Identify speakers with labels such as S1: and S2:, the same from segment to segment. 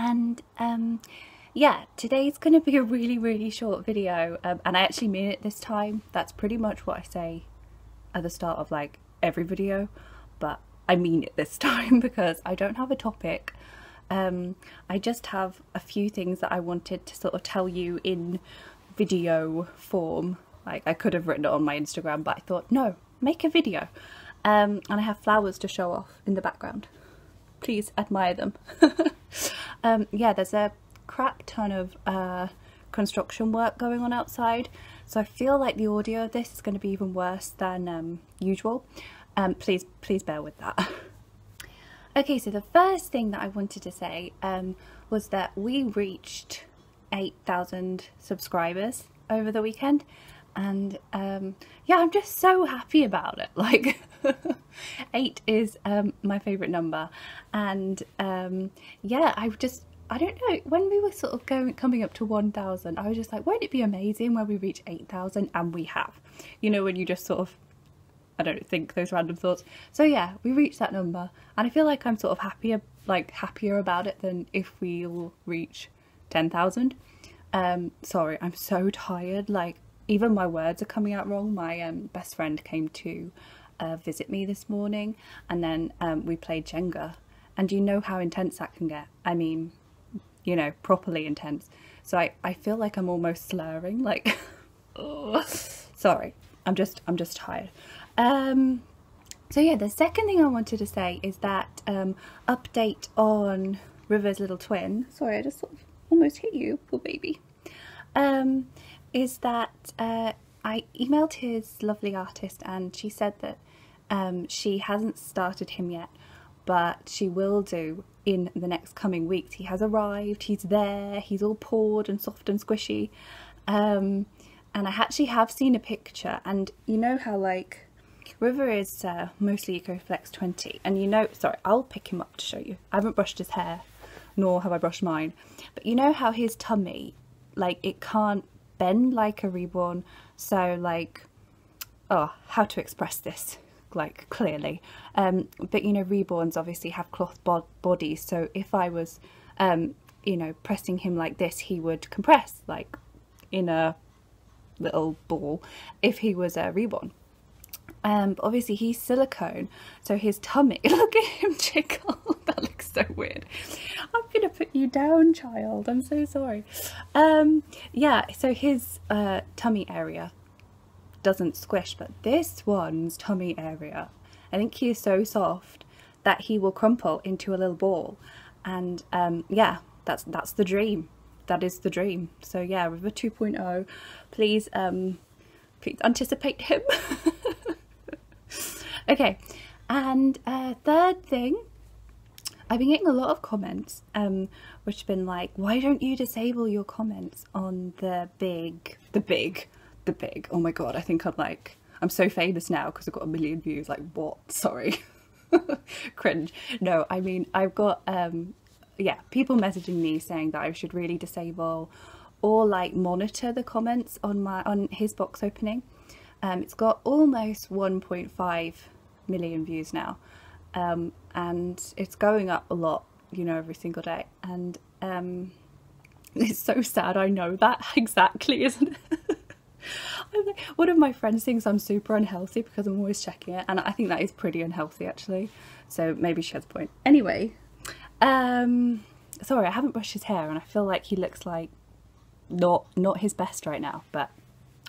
S1: and um, yeah, today's going to be a really, really short video um, and I actually mean it this time. That's pretty much what I say at the start of like every video, but I mean it this time because I don't have a topic. Um, I just have a few things that I wanted to sort of tell you in video form. Like I could have written it on my Instagram, but I thought, no, make a video. Um, and I have flowers to show off in the background please admire them. um, yeah, there's a crap ton of uh, construction work going on outside, so I feel like the audio of this is going to be even worse than um, usual. Um, please, please bear with that. okay, so the first thing that I wanted to say um, was that we reached 8,000 subscribers over the weekend and um, yeah I'm just so happy about it like eight is um, my favorite number. And um, yeah I just I don't know when we were sort of going coming up to 1000 I was just like won't it be amazing when we reach 8000 and we have. You know when you just sort of I don't think those random thoughts. So yeah we reached that number. And I feel like I'm sort of happier like happier about it than if we'll reach 10,000 um sorry I'm so tired. Like even my words are coming out wrong. My um, best friend came to uh, visit me this morning and then um, we played Jenga. And you know how intense that can get. I mean, you know, properly intense. So I, I feel like I'm almost slurring, like, oh, sorry, I'm just, I'm just tired. Um, so yeah, the second thing I wanted to say is that um, update on River's little twin. Sorry, I just sort of almost hit you, poor baby. Um, is that uh, I emailed his lovely artist and she said that um, she hasn't started him yet, but she will do in the next coming weeks. He has arrived, he's there, he's all poured and soft and squishy. Um, and I actually have seen a picture, and you know how, like, River is uh, mostly EcoFlex 20, and you know, sorry, I'll pick him up to show you. I haven't brushed his hair, nor have I brushed mine, but you know how his tummy, like, it can't bend like a reborn so like oh how to express this like clearly. Um but you know reborns obviously have cloth bod bodies so if I was um you know pressing him like this he would compress like in a little ball if he was a reborn. Um but obviously he's silicone so his tummy look at him jiggle that looks so weird. I'm gonna put you down child. I'm so sorry. Um yeah so his uh tummy area doesn't squish but this one's tummy area. I think he is so soft that he will crumple into a little ball. And um yeah that's that's the dream. That is the dream. So yeah river 2.0 please um please anticipate him. Okay, and uh, third thing, I've been getting a lot of comments um, which have been like, why don't you disable your comments on the big, the big, the big, oh my god, I think I'm like, I'm so famous now because I've got a million views, like what, sorry, cringe. No, I mean, I've got, um, yeah, people messaging me saying that I should really disable or like monitor the comments on my, on his box opening. Um, it's got almost 1.5 million views now um, and it's going up a lot you know every single day. And um, it's so sad I know that exactly isn't it? One of my friends thinks I'm super unhealthy because I'm always checking it and I think that is pretty unhealthy actually. So maybe she has a point. Anyway um sorry I haven't brushed his hair and I feel like he looks like not not his best right now but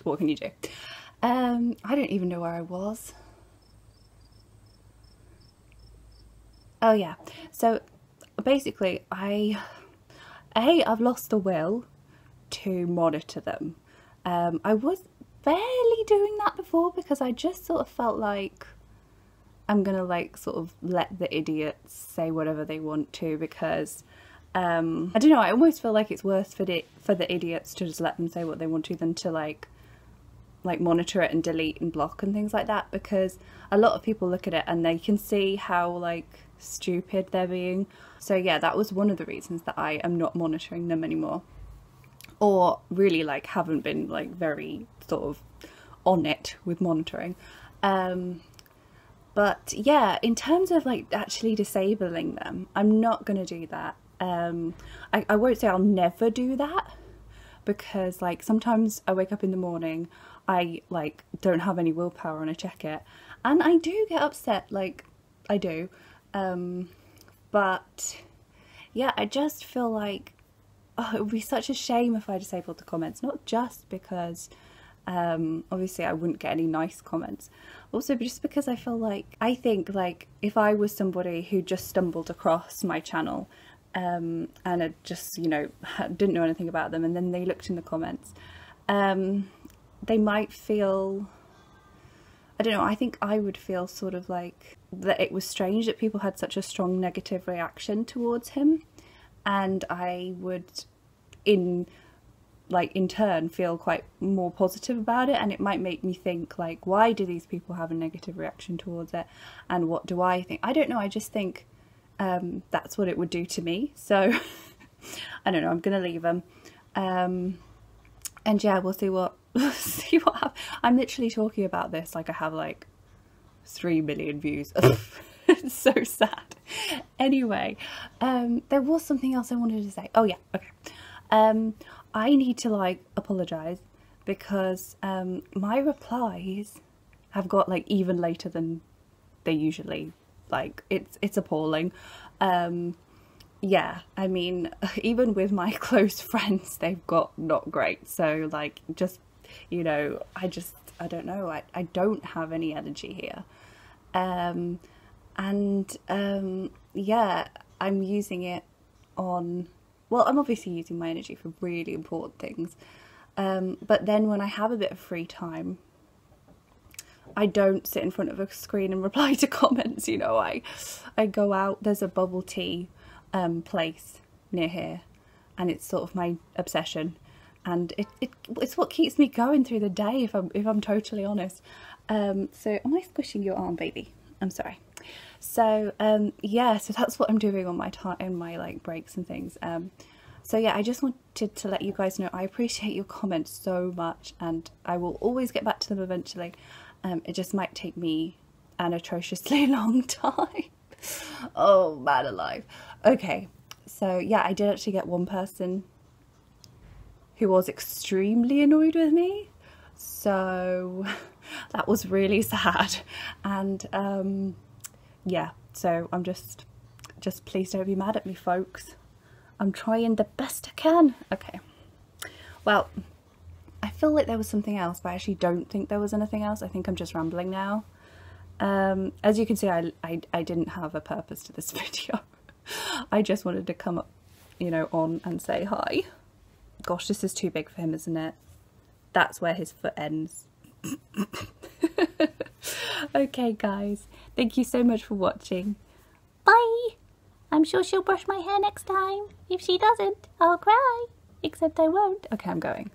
S1: what can you do? Um I don't even know where I was Oh yeah, so basically I, A, I've lost the will to monitor them. Um, I was barely doing that before because I just sort of felt like I'm gonna like sort of let the idiots say whatever they want to because um, I don't know, I almost feel like it's worse for the, for the idiots to just let them say what they want to than to like like monitor it and delete and block and things like that because a lot of people look at it and they can see how like stupid they're being. So yeah, that was one of the reasons that I am not monitoring them anymore. Or really like haven't been like very sort of on it with monitoring. Um, but yeah, in terms of like actually disabling them, I'm not going to do that. Um, I, I won't say I'll never do that because like sometimes I wake up in the morning, I like don't have any willpower and I check it and I do get upset, like I do. Um, but yeah, I just feel like oh, it would be such a shame if I disabled the comments, not just because um, obviously I wouldn't get any nice comments, also just because I feel like I think like if I was somebody who just stumbled across my channel um, and just you know didn't know anything about them and then they looked in the comments, um, they might feel I don't know, I think I would feel sort of like that it was strange that people had such a strong negative reaction towards him. And I would in like in turn feel quite more positive about it. And it might make me think like why do these people have a negative reaction towards it? And what do I think? I don't know I just think um, that's what it would do to me. So I don't know I'm gonna leave them um, and yeah we'll see what see what happens. I'm literally talking about this like I have like three million views. it's so sad. Anyway, um, there was something else I wanted to say. Oh yeah, okay. Um, I need to like apologize because um, my replies have got like even later than they usually like. It's it's appalling. Um, yeah, I mean, even with my close friends, they've got not great. So like, just you know, I just, I don't know, I, I don't have any energy here. Um, and um, yeah, I'm using it on, well, I'm obviously using my energy for really important things. Um, but then when I have a bit of free time, I don't sit in front of a screen and reply to comments, you know, I, I go out, there's a bubble tea um, place near here and it's sort of my obsession and it, it it's what keeps me going through the day if I'm if I'm totally honest. Um, so am I squishing your arm, baby? I'm sorry. So um, yeah, so that's what I'm doing on my time in my like breaks and things. Um, so yeah, I just wanted to let you guys know I appreciate your comments so much, and I will always get back to them eventually. Um, it just might take me an atrociously long time. oh man alive. Okay, so yeah, I did actually get one person who was extremely annoyed with me. So that was really sad. And um, yeah, so I'm just, just please don't be mad at me, folks. I'm trying the best I can. Okay. Well, I feel like there was something else, but I actually don't think there was anything else. I think I'm just rambling now. Um, as you can see, I, I, I didn't have a purpose to this video. I just wanted to come up, you know, on and say hi. Gosh, this is too big for him, isn't it? That's where his foot ends. okay, guys. Thank you so much for watching. Bye! I'm sure she'll brush my hair next time. If she doesn't, I'll cry. Except I won't. Okay, I'm going.